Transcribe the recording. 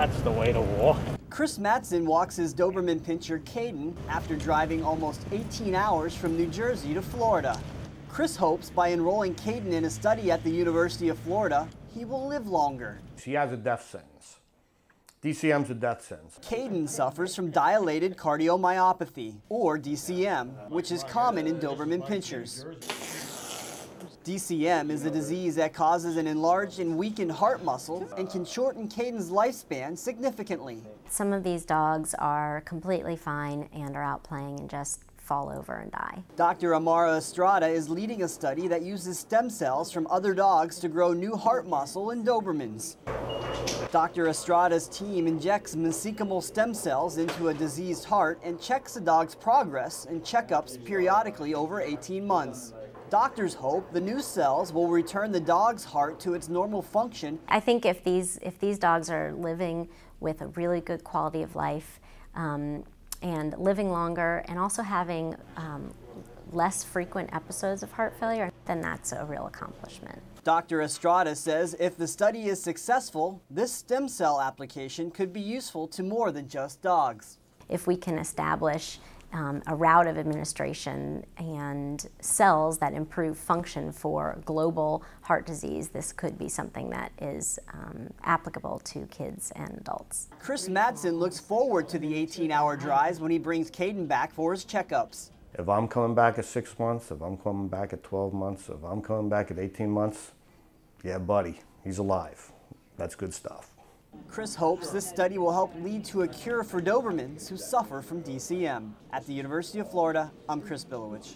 That's the way to walk. Chris Matson walks his Doberman pinscher Caden after driving almost 18 hours from New Jersey to Florida. Chris hopes by enrolling Caden in a study at the University of Florida, he will live longer. He has a death sentence. DCM's a death sentence. Caden suffers from dilated cardiomyopathy, or DCM, which is common in Doberman pinschers. DCM is a disease that causes an enlarged and weakened heart muscle and can shorten Caden's lifespan significantly. Some of these dogs are completely fine and are out playing and just fall over and die. Dr. Amara Estrada is leading a study that uses stem cells from other dogs to grow new heart muscle in Dobermans. Dr. Estrada's team injects mesenchymal stem cells into a diseased heart and checks the dog's progress in checkups periodically over 18 months. Doctors hope the new cells will return the dog's heart to its normal function. I think if these, if these dogs are living with a really good quality of life um, and living longer and also having um, less frequent episodes of heart failure, then that's a real accomplishment. Dr. Estrada says if the study is successful, this stem cell application could be useful to more than just dogs. If we can establish um, a route of administration and cells that improve function for global heart disease, this could be something that is um, applicable to kids and adults. Chris Matson looks forward to the 18 hour drives when he brings Caden back for his checkups. If I'm coming back at six months, if I'm coming back at 12 months, if I'm coming back at 18 months, yeah, buddy, he's alive. That's good stuff. Chris hopes this study will help lead to a cure for Dobermans who suffer from DCM. At the University of Florida, I'm Chris Bilowich.